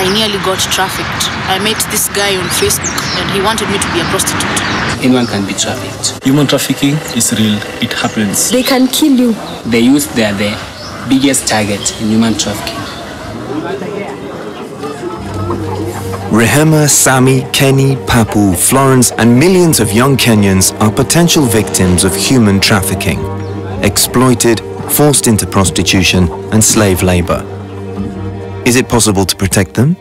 I nearly got trafficked. I met this guy on Facebook and he wanted me to be a prostitute. Anyone can be trafficked. Human trafficking is real, it happens. They can kill you. The youth, they are the biggest target in human trafficking. Rehema, Sami, Kenny, Papu, Florence, and millions of young Kenyans are potential victims of human trafficking, exploited, forced into prostitution, and slave labor. Is it possible to protect them?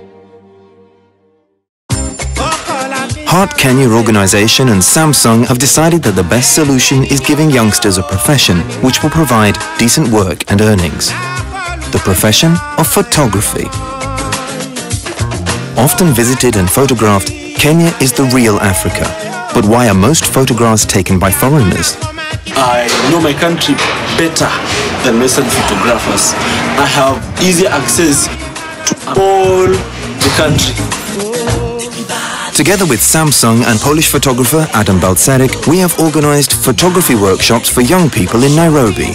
HAART Kenya organization and Samsung have decided that the best solution is giving youngsters a profession which will provide decent work and earnings. The profession of photography. Often visited and photographed, Kenya is the real Africa. But why are most photographs taken by foreigners? I know my country better than Western photographers. I have easy access all the country. Together with Samsung and Polish photographer Adam Balcerek, we have organized photography workshops for young people in Nairobi.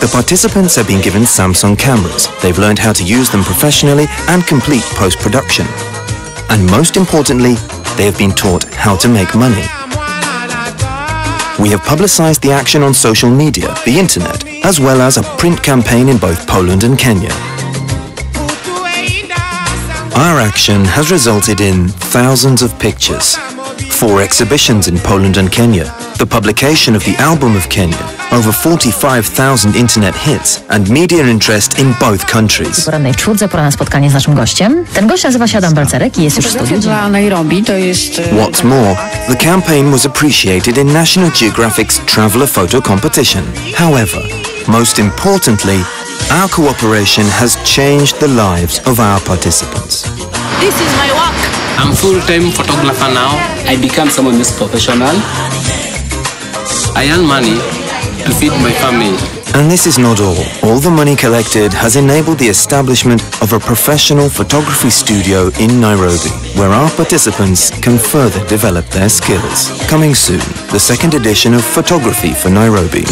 The participants have been given Samsung cameras. They've learned how to use them professionally and complete post-production. And most importantly, they have been taught how to make money. We have publicized the action on social media, the internet, as well as a print campaign in both Poland and Kenya. Our action has resulted in thousands of pictures, four exhibitions in Poland and Kenya, the publication of the Album of Kenya, over 45,000 internet hits, and media interest in both countries. porannej czwórce pora na spotkanie z naszym gościem. Ten gość nazywa się Adam Balcerek i jest już w studiu. Dla Nairobi to jest... What's more, the campaign was appreciated in National Geographic's Traveller Photo Competition. However, most importantly, our cooperation has changed the lives of our participants. This is my work. I'm full-time photographer now. I become someone who's professional. I earn money to feed my family. And this is not all. All the money collected has enabled the establishment of a professional photography studio in Nairobi, where our participants can further develop their skills. Coming soon, the second edition of Photography for Nairobi.